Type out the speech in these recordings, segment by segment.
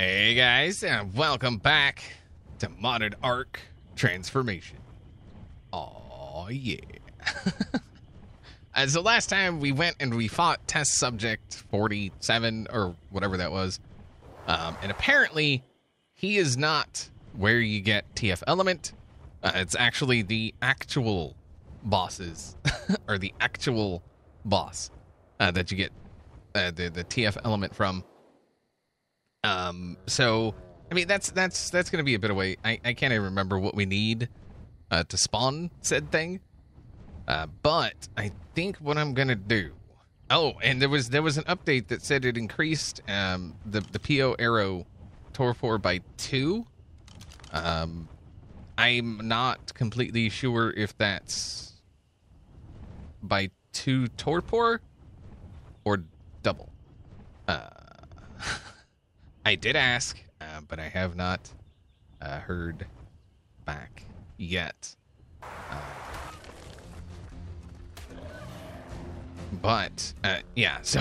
Hey guys, and welcome back to Modded Ark Transformation. Oh yeah. and so last time we went and we fought test subject 47 or whatever that was. Um, and apparently he is not where you get TF element. Uh, it's actually the actual bosses or the actual boss uh, that you get uh, the the TF element from. Um, so I mean that's that's that's gonna be a bit away. I I can't even remember what we need uh, to spawn said thing. Uh, but I think what I'm gonna do. Oh, and there was there was an update that said it increased um the the PO arrow torpor by two. Um, I'm not completely sure if that's by two torpor or double. Uh, I did ask, uh, but I have not uh, heard back yet. Uh, but uh, yeah, so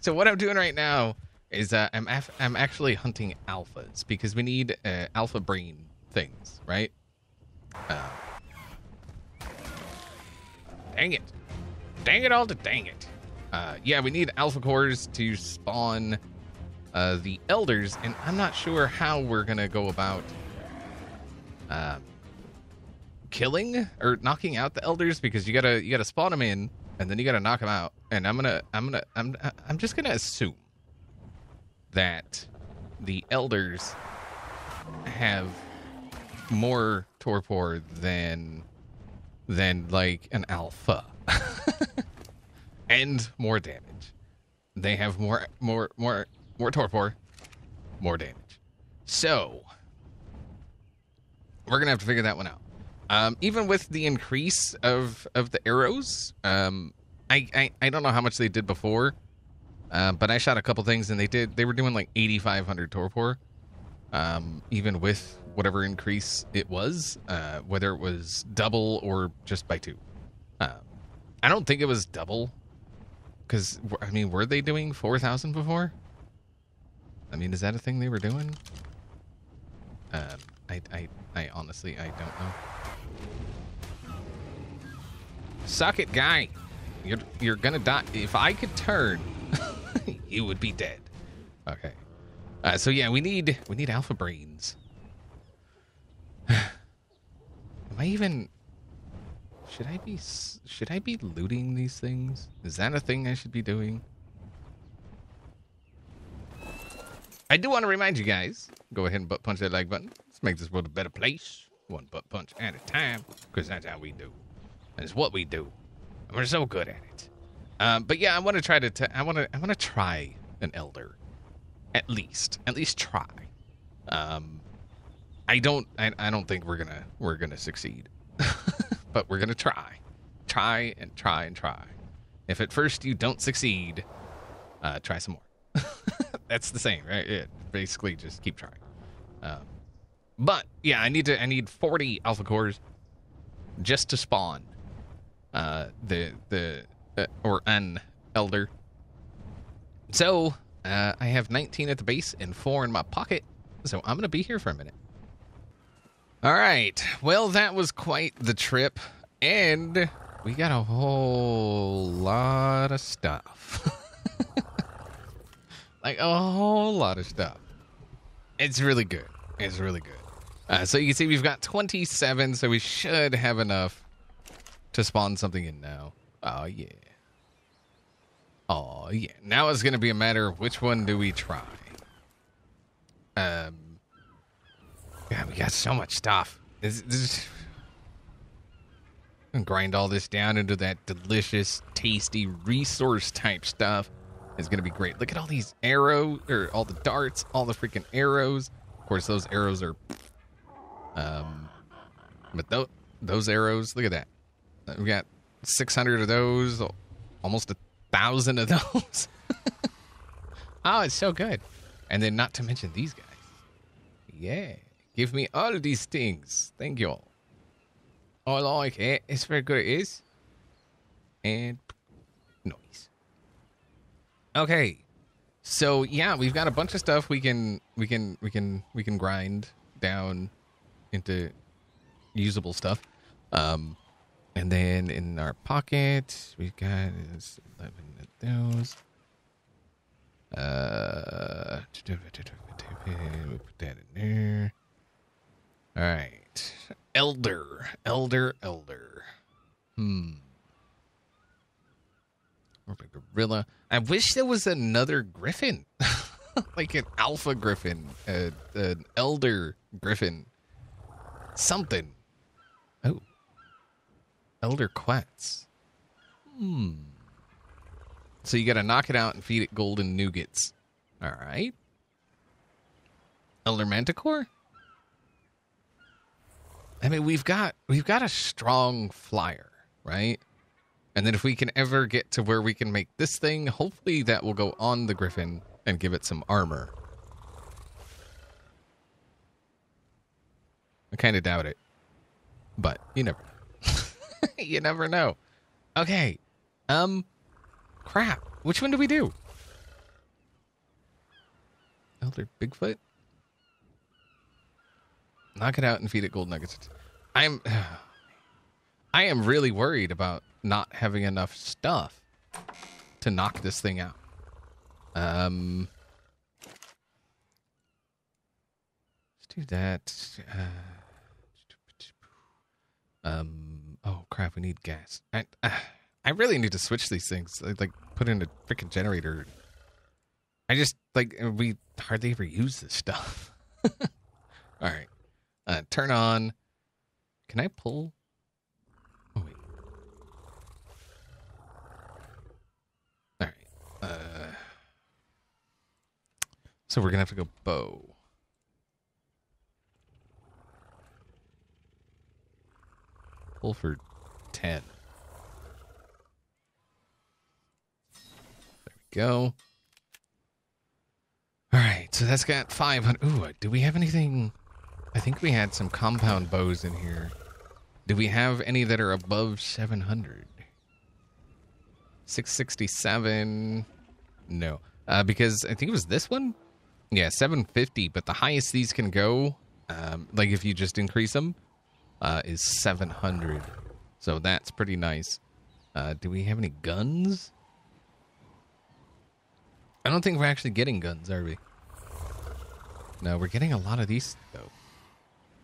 so what I'm doing right now is uh, I'm af- I'm actually hunting alphas because we need uh, alpha brain things, right? Dang it, dang it all to dang it. Yeah, we need alpha cores to spawn uh, the elders, and I'm not sure how we're gonna go about uh, killing or knocking out the elders because you gotta you gotta spawn them in and then you gotta knock them out. And I'm gonna I'm gonna I'm I'm just gonna assume that the elders have more torpor than than like an alpha and more damage. They have more more more more torpor, more damage. So we're gonna have to figure that one out. Um, even with the increase of of the arrows, um, I, I I don't know how much they did before, uh, but I shot a couple things and they did they were doing like 8,500 torpor, um, even with whatever increase it was, uh, whether it was double or just by two. Um, I don't think it was double, because I mean, were they doing 4,000 before? I mean, is that a thing they were doing? Um, I, I, I honestly, I don't know. Suck it, guy. You're, you're gonna die. If I could turn, you would be dead. Okay. Uh, so yeah, we need, we need alpha brains. Am I even? Should I be? Should I be looting these things? Is that a thing I should be doing? I do want to remind you guys. Go ahead and butt punch that like button. Let's make this world a better place, one butt punch at a time, because that's how we do. That's what we do. And we're so good at it. Um, but yeah, I want to try to. T- I want to. I want to try an elder, at least. At least try. Um, I don't. I, I don't think we're gonna. We're gonna succeed. but we're gonna try. Try and try and try. If at first you don't succeed, uh, try some more. That's the same, right? Yeah, basically just keep trying. Um, but yeah, I need to. I need 40 alpha cores just to spawn uh, the the uh, or an elder. So uh, I have 19 at the base and four in my pocket. So I'm gonna be here for a minute. All right. Well, that was quite the trip, and we got a whole lot of stuff. like a whole lot of stuff. It's really good. It's really good. Uh, so you can see we've got 27, so we should have enough to spawn something in now. Oh, yeah. Oh, yeah. Now it's going to be a matter of which one do we try. Um, yeah, we got so much stuff. This, this, and grind all this down into that delicious, tasty resource type stuff. It's gonna be great. Look at all these arrows, or all the darts, all the freaking arrows. Of course, those arrows are, um, but those those arrows. Look at that. We got 600 of those, almost a thousand of those. oh, it's so good. And then, not to mention these guys. Yeah. Give me all these things. Thank you all. I like it. It's very good. It is. And noise. Okay. So yeah, we've got a bunch of stuff we can we can we can we can grind down into usable stuff. Um, and then in our pocket, we've got is 11 of those. Uh, we put that in there. All right. Elder, elder, elder. Hmm. A gorilla. I wish there was another griffin, like an alpha griffin, an elder griffin, something. Oh, elder Quetz. Hmm. So you got to knock it out and feed it golden nougats. All right. Elder manticore. I mean, we've got we've got a strong flyer, right? And then if we can ever get to where we can make this thing, hopefully that will go on the griffin and give it some armor. I kind of doubt it. But you never you never know. Okay. Um crap. Which one do we do? Elder Bigfoot? Knock it out and feed it gold nuggets. I'm I am really worried about not having enough stuff to knock this thing out. Um Let's do that. Uh, um oh crap, we need gas. I uh, I really need to switch these things. Like put in a freaking generator. I just like we hardly ever use this stuff. All right. Uh, turn on. Can I pull? Oh wait. All right. Uh, so we're gonna have to go bow. Pull for ten. There we go. All right, so that's got 500. Ooh, do we have anything? I think we had some compound bows in here. Do we have any that are above 700? 667. No. Uh, because I think it was this one. Yeah, 750. But the highest these can go, um, like if you just increase them, uh, is 700. So that's pretty nice. Uh, do we have any guns? I don't think we're actually getting guns, are we? No, we're getting a lot of these, though.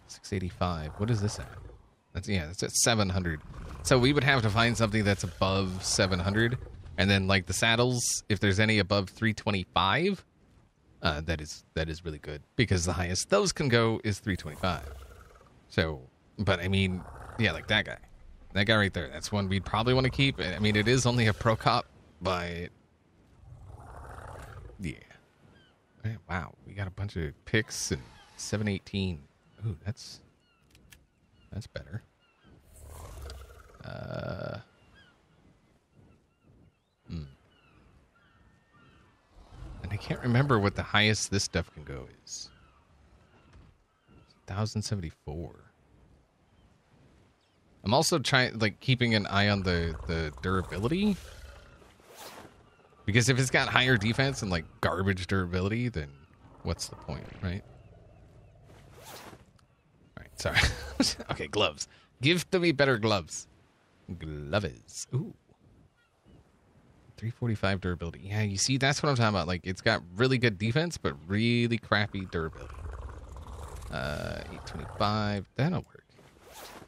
685. What is this at? That's yeah, that's at 700. So we would have to find something that's above 700, and then like the saddles, if there's any above 325, uh, that is that is really good because the highest those can go is 325. So, but I mean, yeah, like that guy, that guy right there. That's one we'd probably want to keep. I mean, it is only a pro cop, but yeah. Wow, we got a bunch of picks and 718. Ooh, that's that's better. Uh, hmm. And I can't remember what the highest this stuff can go is. 1074. I'm also trying, like, keeping an eye on the the durability. Because if it's got higher defense and like garbage durability, then what's the point, right? Sorry. okay, gloves. Give to me better gloves. Gloves. Ooh. 345 durability. Yeah, you see, that's what I'm talking about. Like, it's got really good defense, but really crappy durability. Uh, 825. That'll work.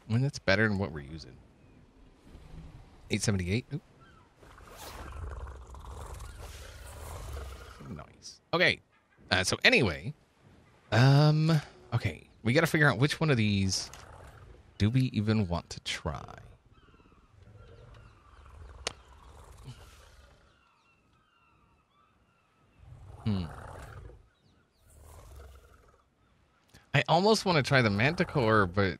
I mean, that's better than what we're using. 878. Ooh. Nice. Okay. Uh, so anyway, um, okay we got to figure out which one of these do we even want to try. Hmm. I almost want to try the Manticore, but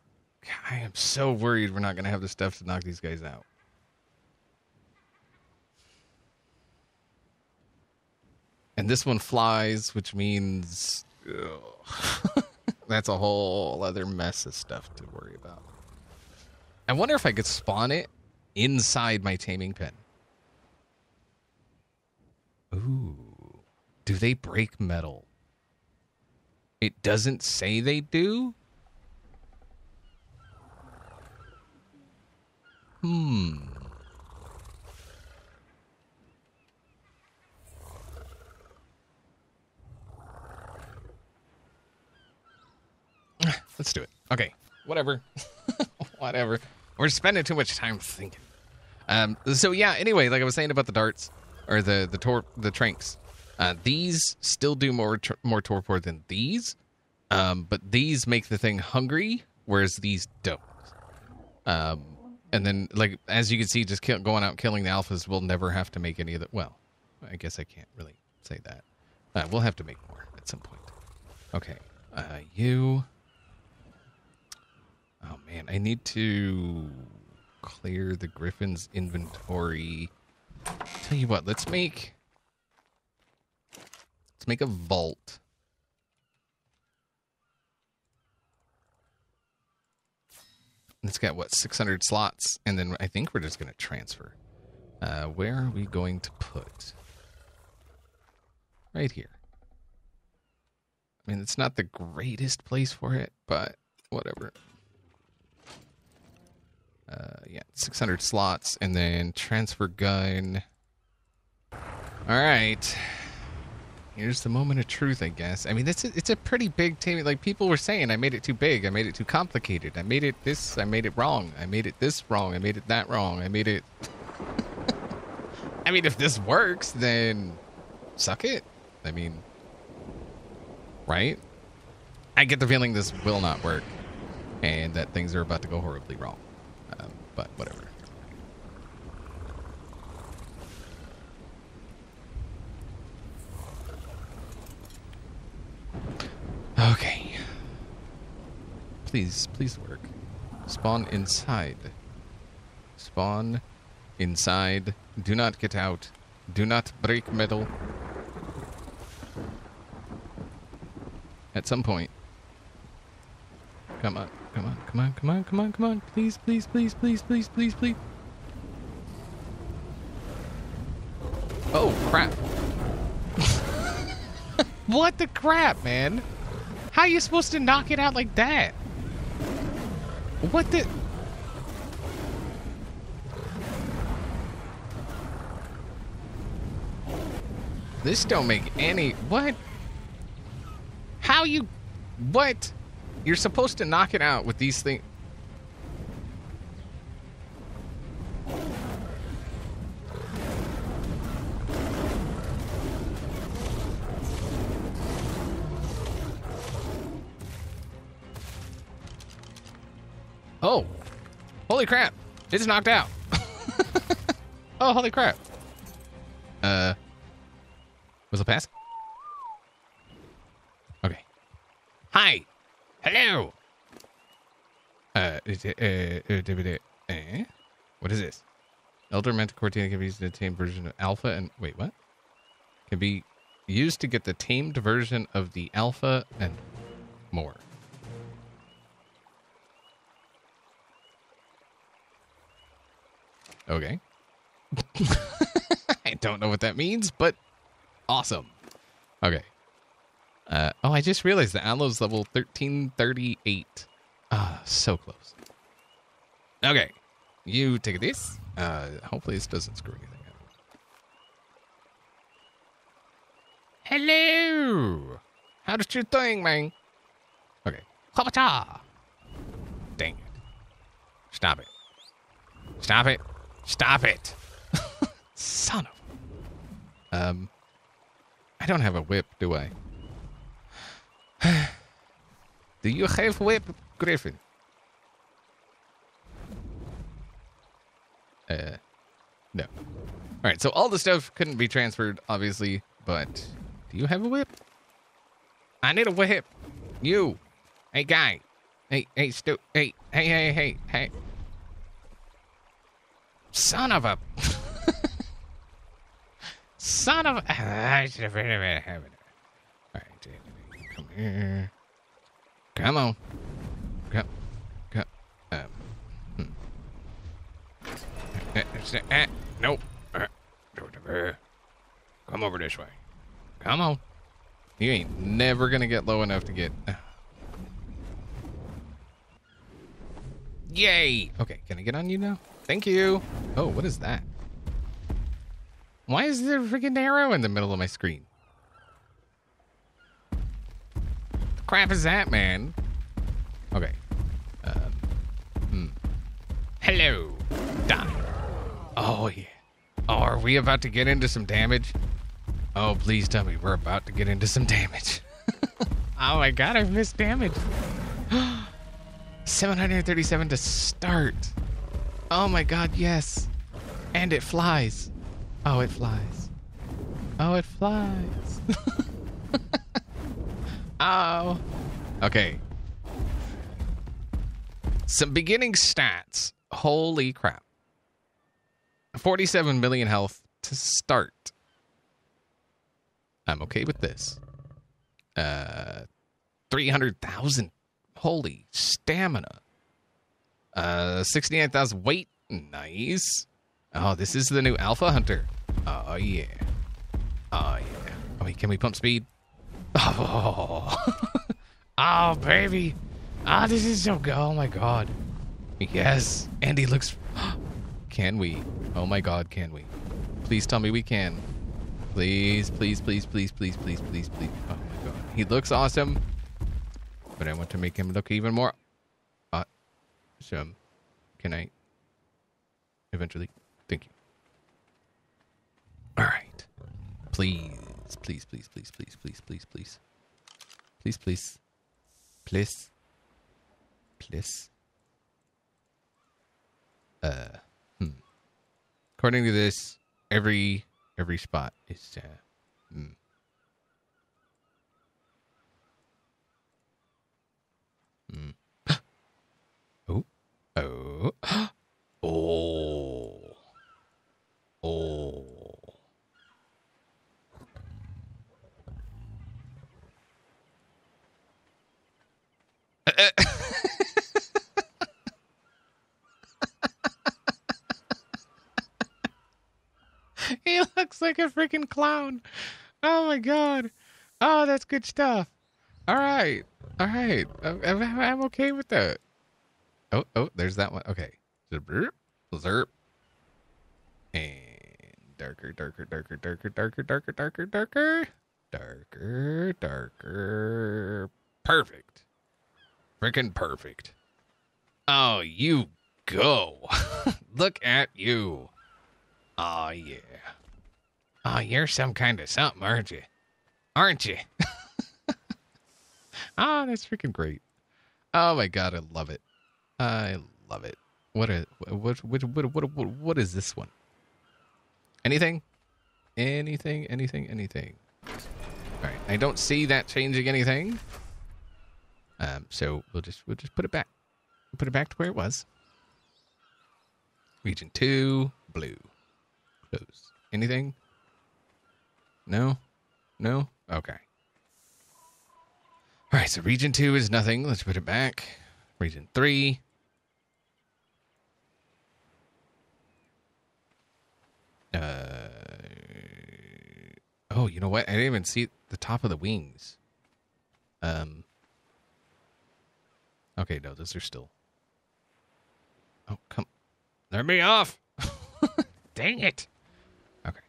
I am so worried we're not going to have the stuff to knock these guys out. And this one flies, which means. that's a whole other mess of stuff to worry about. I wonder if I could spawn it inside my taming pen. Ooh. Do they break metal? It doesn't say they do? Hmm. Let's do it. Okay. Whatever. Whatever. We're spending too much time thinking. Um. So yeah. Anyway, like I was saying about the darts or the the tor the tranqs, uh, these still do more more torpor than these, um. But these make the thing hungry, whereas these don't. Um. And then, like as you can see, just kill, going out killing the alphas will never have to make any of the. Well, I guess I can't really say that. Uh, we'll have to make more at some point. Okay. Uh, you. Oh man, I need to clear the Griffin's inventory. Tell you what, let's make let's make a vault. It's got what 600 slots, and then I think we're just gonna transfer. Uh, where are we going to put? Right here. I mean, it's not the greatest place for it, but whatever. Uh, yeah, 600 slots, and then transfer gun. All right. Here's the moment of truth, I guess. I mean, it's a, it's a pretty big team. Like people were saying, I made it too big. I made it too complicated. I made it this. I made it wrong. I made it this wrong. I made it that wrong. I made it. I mean, if this works, then suck it. I mean, right? I get the feeling this will not work, and that things are about to go horribly wrong. Um, but whatever. Okay. Please, please work. Spawn inside. Spawn inside. Do not get out. Do not break metal. At some point. Come on, come on, come on, come on, come on, come on. Please, please, please, please, please, please, please. Oh, crap. what the crap, man? How you supposed to knock it out like that? What the... This don't make any... What? How you... What? You're supposed to knock it out with these things. It's knocked out. oh, holy crap. Uh. Was it pass? Okay. Hi. Hello. Uh, uh, uh, eh? What is this? Elder Manticore can be used in a tamed version of Alpha and wait, what? Can be used to get the tamed version of the Alpha and more. Okay. I don't know what that means, but awesome. Okay. Uh, oh, I just realized the Aloe's level 1338. Ah, so close. Okay. You take this. Uh, hopefully this doesn't screw anything up. Hello. how How's your thing, man? Okay. Ha-cha. Dang it. Stop it. Stop it. Stop it. Son of. Um. I don't have a whip, do I? Do you have a whip, Griffin? Uh, no. All right, so all the stuff couldn't be transferred, obviously, but do you have a whip? I need a whip. You. Hey, guy. Hey, hey, stu. Hey, hey, hey, hey, hey. Son of a. Son of a. I should have been a All right, come here. Come on. Come. Come. Um. Hmm. Uh, uh, uh, nope. Uh, come over this way. Come on. You ain't never gonna get low enough to get. Yay! Okay, can I get on you now? Thank you. Oh, what is that? Why is there a freaking arrow in the middle of my screen? The crap is that, man? Okay. Um, hmm. Hello. Die. Oh, yeah. Oh, are we about to get into some damage? Oh, please tell me we're about to get into some damage. oh my god, I've missed damage. 737 to start. Oh my god, yes. And it flies. Oh, it flies. Oh, it flies. oh. Okay. Some beginning stats. Holy crap. 47 million health to start. I'm okay with this. Uh, 300,000. Holy stamina. Uh, 69,000 weight. Nice. Oh, this is the new Alpha Hunter. Oh, yeah. Oh, yeah. Oh, wait, can we pump speed? Oh, oh baby. Ah, oh, this is so good. Oh, my God. Yes. Andy looks. can we? Oh, my God, can we? Please tell me we can. Please, please, please, please, please, please, please, please. Oh my god. He looks awesome. But I want to make him look even more awesome. Can I? Eventually. Thank you. Alright. Please. Please, please, please, please, please, please, please. Please, please. Please. Please. Uh, hmm. According to this, every every spot is uh, mm. Mm. Oh. oh oh oh oh he looks like a freaking clown. Oh my god. Oh, that's good stuff. All right. All right. I'm, I'm okay with that. Oh, oh, there's that one. Okay. Zerp. And darker, darker, darker, darker, darker, darker, darker, darker. Darker, darker. Perfect. Freaking perfect. Oh, you go. Look at you. Oh, yeah. Oh, you're some kind of something, aren't you? Aren't you? oh, that's freaking great. Oh, my God. I love it. I love it. What a what what what what what, what is this one? Anything? Anything? Anything? Anything? All right. I don't see that changing anything. Um, so we'll just we'll just put it back. Put it back to where it was. Region two, blue. Close. Anything? No? No? Okay. All right, so region two is nothing. Let's put it back. Region three. Uh, oh, you know what? I didn't even see the top of the wings. Um. Okay, no, those are still. Oh, come. Let me off. Dang it. Okay.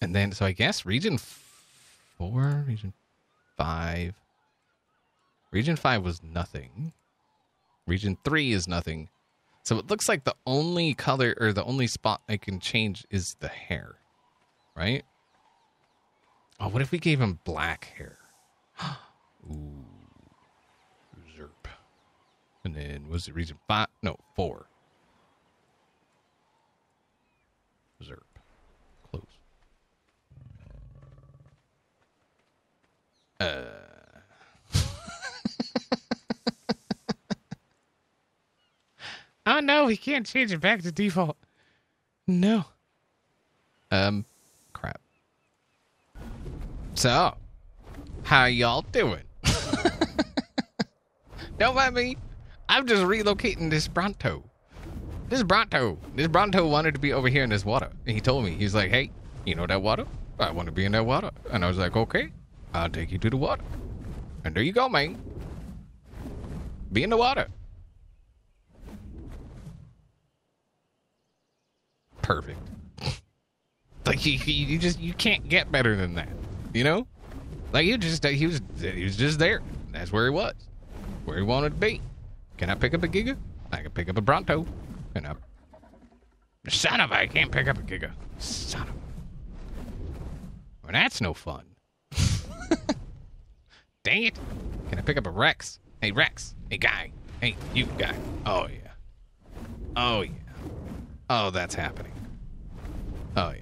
And then, so I guess region four, region five. Region five was nothing. Region three is nothing. So it looks like the only color or the only spot I can change is the hair, right? Oh, what if we gave him black hair? Ooh, zerp. And then was it region five? No, four. Zerp. Close. Uh. Oh no, we can't change it back to default. No. Um, crap. So, how y'all doing? Don't mind me. I'm just relocating this Bronto. This Bronto. This Bronto wanted to be over here in this water. And he told me, he's like, hey, you know that water? I want to be in that water. And I was like, okay, I'll take you to the water. And there you go, man. Be in the water. Perfect. like you, you just you can't get better than that, you know? Like you just he was he was just there. That's where he was, where he wanted to be. Can I pick up a Giga? I can pick up a Bronto. Can I? Son of a, I can't pick up a Giga. Son of. Well, that's no fun. Dang it. Can I pick up a Rex? Hey, Rex. Hey, guy. Hey, you guy. Oh, yeah. Oh, yeah. Oh, that's happening. Oh, yeah.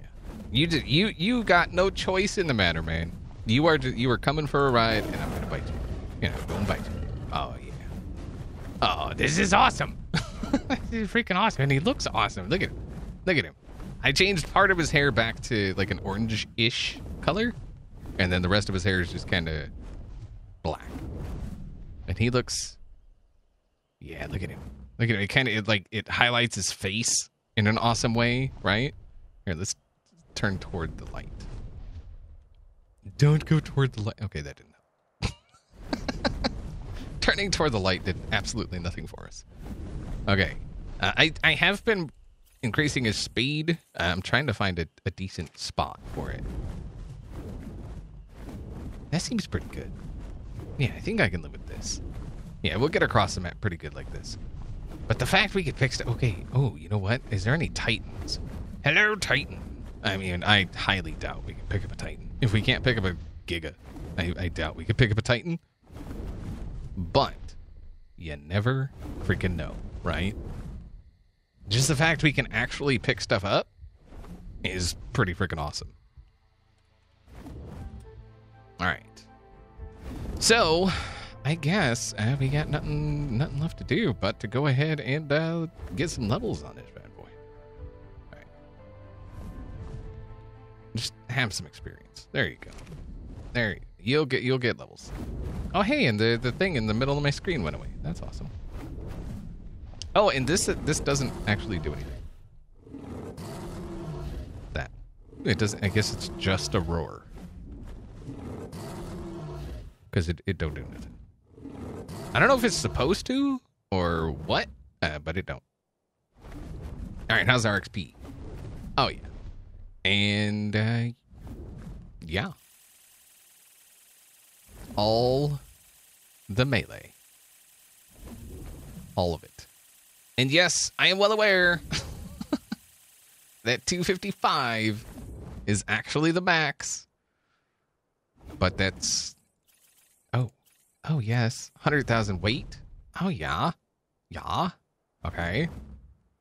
You did, you you got no choice in the matter, man. You are you are coming for a ride, and I'm gonna bite you. You know, gonna bite you. Oh yeah. Oh, this is awesome. this is freaking awesome, and he looks awesome. Look at him. Look at him. I changed part of his hair back to like an orange-ish color, and then the rest of his hair is just kind of black. And he looks. Yeah, look at him. Look at him. It kind of like it highlights his face in an awesome way, right? Here, let's turn toward the light. Don't go toward the light. Okay, that didn't help. Turning toward the light did absolutely nothing for us. Okay. Uh, I, I have been increasing his speed. Uh, I'm trying to find a, a decent spot for it. That seems pretty good. Yeah, I think I can live with this. Yeah, we'll get across the map pretty good like this. But the fact we could fix. Okay. Oh, you know what? Is there any Titans? Hello, Titan. I mean, I highly doubt we can pick up a Titan. If we can't pick up a Giga, I, I doubt we could pick up a Titan. But you never freaking know, right? Just the fact we can actually pick stuff up is pretty freaking awesome. All right. So, I guess uh, we got nothing nothing left to do but to go ahead and uh, get some levels on this Just have some experience. There you go. There you'll get you'll get levels. Oh hey, and the the thing in the middle of my screen went away. That's awesome. Oh, and this this doesn't actually do anything. That it doesn't. I guess it's just a roar because it, it don't do nothing. I don't know if it's supposed to or what, uh, but it don't. All right, how's our XP? Oh yeah, and uh, yeah, all the melee, all of it. And yes, I am well aware that 255 is actually the max, but that's Oh, Oh, yes. 100,000 weight? Oh, yeah. Yeah. Okay.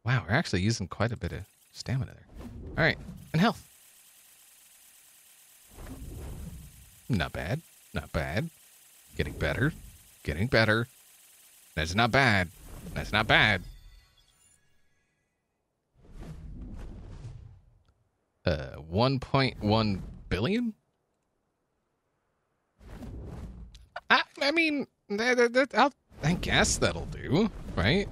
Wow, we're actually using quite a bit of stamina there. All right. And health. Not bad. Not bad. Getting better. Getting better. That's not bad. That's not bad. Uh, 1.1 billion? I, I mean, that, that, I'll, I guess that'll do, right?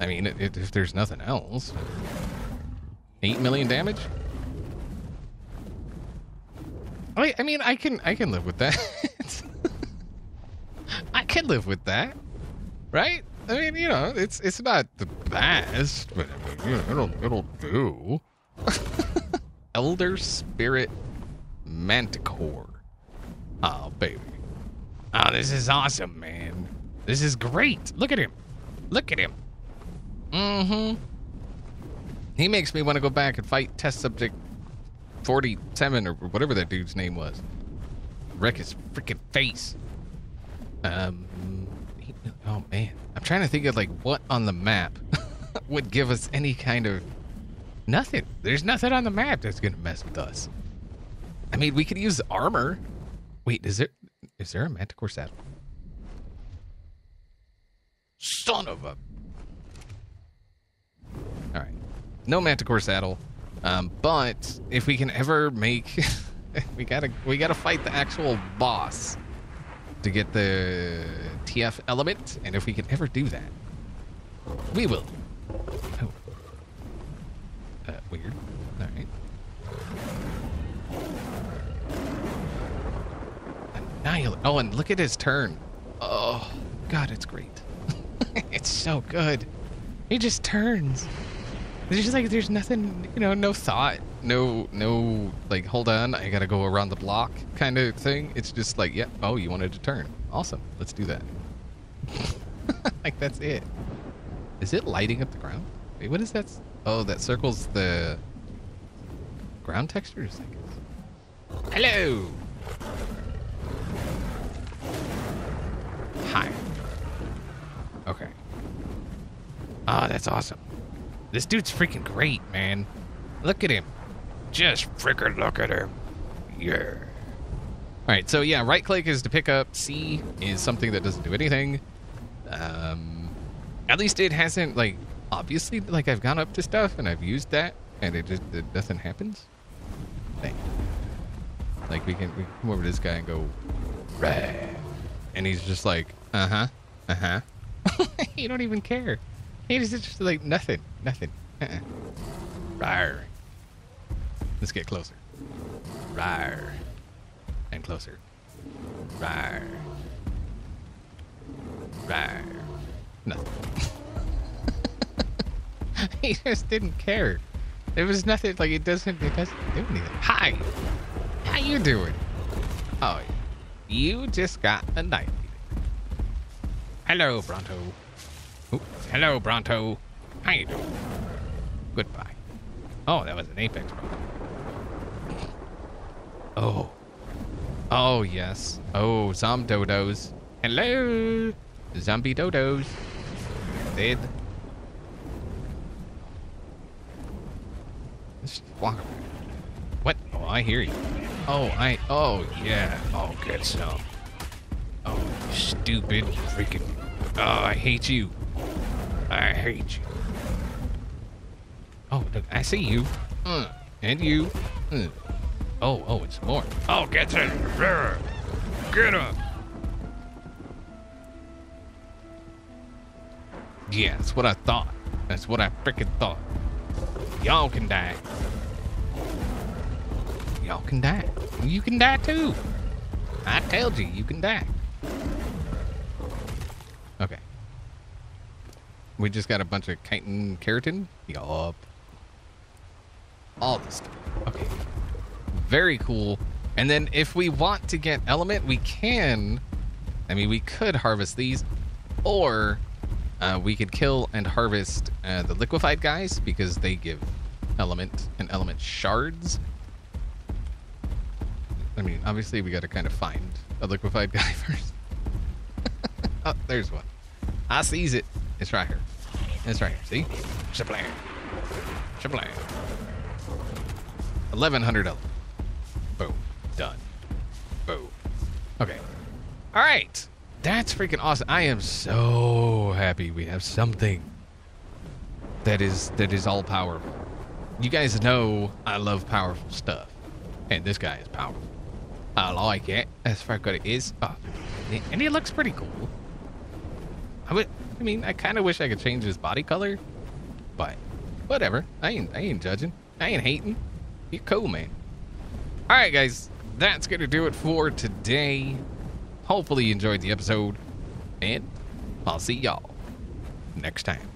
I mean, it, it, if there's nothing else. 8 million damage? I, I mean, I can I can live with that. I can live with that, right? I mean, you know, it's it's not the best, but I mean, you know, it'll it'll do. Elder Spirit Manticore. Oh, baby. Oh, this is awesome, man. This is great. Look at him. Look at him. Mm-hmm. He makes me want to go back and fight test subject 47 or whatever that dude's name was. Wreck his freaking face. Um, oh man. I'm trying to think of like what on the map would give us any kind of nothing. There's nothing on the map that's gonna mess with us. I mean, we could use armor. Wait, is there is there a manticore saddle? Son of a. All right, no manticore saddle. Um, but if we can ever make, we gotta we gotta fight the actual boss to get the TF element, and if we can ever do that, we will. Oh. Uh, weird. All right. Annihilate. Oh, and look at his turn. Oh, God, it's great. it's so good. He just turns. There's just like there's nothing, you know, no thought, no, no, like hold on, I gotta go around the block kind of thing. It's just like, yeah, oh, you wanted to turn. Awesome, let's do that. like that's it. Is it lighting up the ground? Wait, what is that? Oh, that circles the ground textures. I guess. Hello. Hi. Okay. Ah, that's awesome. This dude's freaking great, man. Look at him. Just freaking look at him. Yeah. All right, so yeah, right click is to pick up. C is something that doesn't do anything. Um, at least it hasn't like obviously like I've gone up to stuff and I've used that and it just it, nothing happens. Thing. Like we can we can come over to this guy and go, right, and he's just like, uh huh, uh huh. you don't even care. He's just like nothing, nothing. Uh-uh. Rawr. Let's get closer. Rawr. And closer. Rawr. Rawr. Nothing. he just didn't care. There was nothing like it doesn't it doesn't do anything. Hi. How you doing? Oh, you just got annihilated. Hello, Bronto. Ooh, hello, Bronto. How you doing? Goodbye. Oh, that was an apex Bronto. Oh. Oh, yes. Oh, zom dodos. Hello, zombie dodos. Dead. Just walk. What? Oh, I hear you. Oh, I. Oh, yeah. Oh, get some. Oh, stupid freaking. Oh, I hate you. I hate you. Oh, look, I see you. Uh, and you. Uh. Oh, oh, it's more. Oh, get it. Get up. Yeah, that's what I thought. That's what I freaking thought. Y'all can die. Y'all can die. You can die too. I told you, you can die. Okay. We just got a bunch of chitin keratin. Yup. All this stuff. Okay. Very cool. And then if we want to get element, we can. I mean, we could harvest these, or uh, we could kill and harvest uh, the liquefied guys because they give element and element shards. I mean, obviously we got to kind of find a liquefied guy first. oh, there's one. I sees it. It's right here. It's right here. See? Shablam. Shablam. 1100 L. Boom. Done. Boom. Okay. All right. That's freaking awesome. I am so happy we have something that is that is all powerful. You guys know I love powerful stuff. And this guy is powerful. I like it. That's for good it is. Oh, and he looks pretty cool. I would I mean I kinda wish I could change his body color. But whatever. I ain't I ain't judging. I ain't hating. You're cool, man. Alright guys, that's gonna do it for today. Hopefully you enjoyed the episode. And I'll see y'all next time.